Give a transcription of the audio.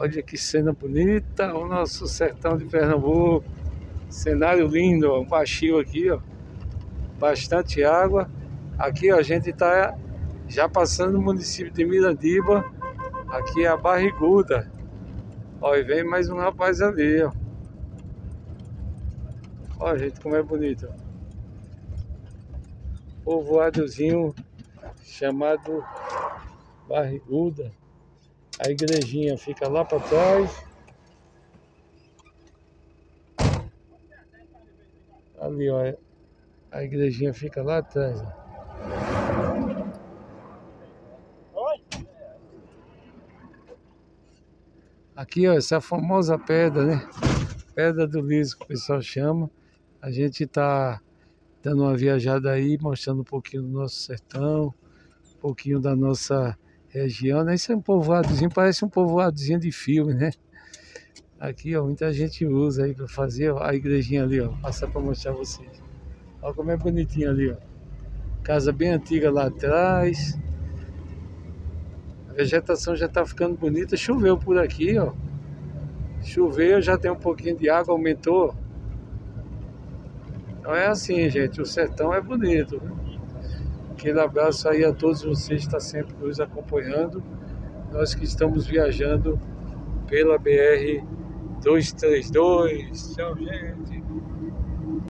Olha que cena bonita, o nosso sertão de Pernambuco. Cenário lindo, ó, um baixio aqui, ó. Bastante água. Aqui ó, a gente está já passando no município de Mirandiba. Aqui é a Barriguda. E vem mais um rapaz ali, ó. Ó, gente, como é bonito. Povoadozinho chamado Barriguda. A igrejinha fica lá para trás. Ali, ó. A igrejinha fica lá atrás. Aqui, ó, essa famosa pedra, né? Pedra do Liso, que o pessoal chama. A gente tá dando uma viajada aí, mostrando um pouquinho do nosso sertão, um pouquinho da nossa região, né? Isso é um povoadozinho, parece um povoadozinho de filme, né? Aqui, ó, muita gente usa aí para fazer a igrejinha ali, ó. Passar para mostrar vocês. Olha como é bonitinho ali, ó. Casa bem antiga lá atrás. A vegetação já tá ficando bonita. Choveu por aqui, ó. Choveu, já tem um pouquinho de água, aumentou. Então é assim, gente. O sertão é bonito. Né? Aquele abraço aí a todos vocês que estão sempre nos acompanhando. Nós que estamos viajando pela BR 232. Tchau, gente.